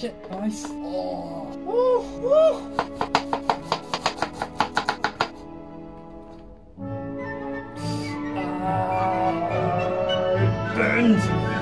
shit, guys. Oh. Woo, woo. Ah, it burns.